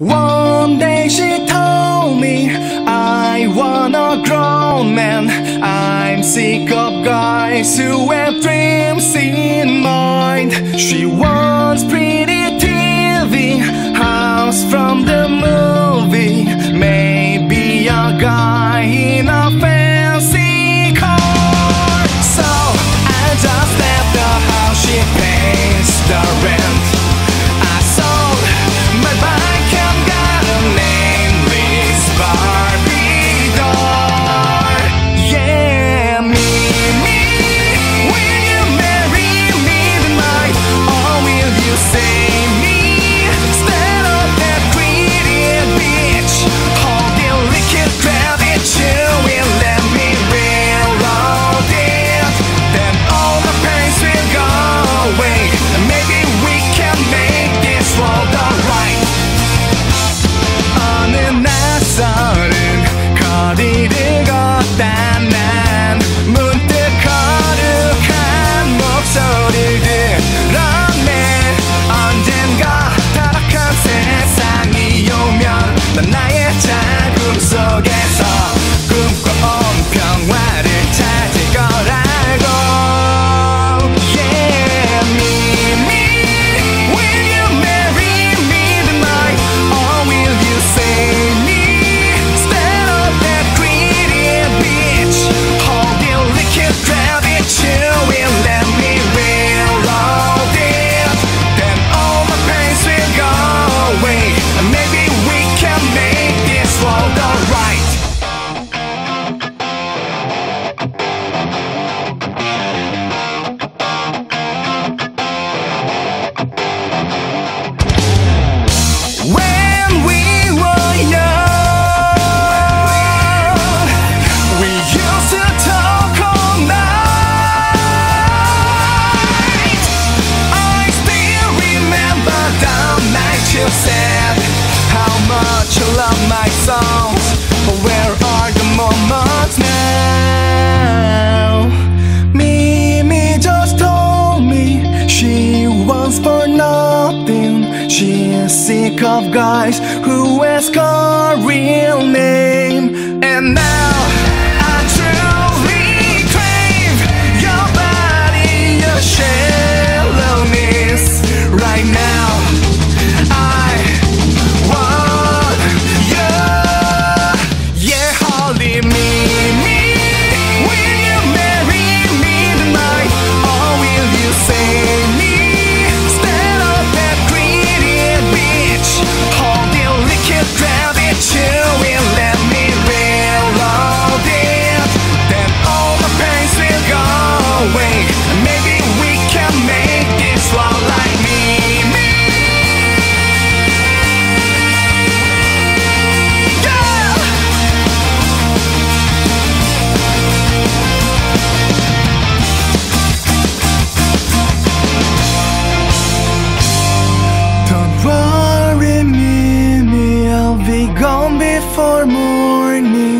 One day she told me I want a grown man. I'm sick of guys who have dreams in mind. She wants pretty 자궁 속에서 now. Mimi just told me she wants for nothing. She is sick of guys who ask her real name and gone before morning.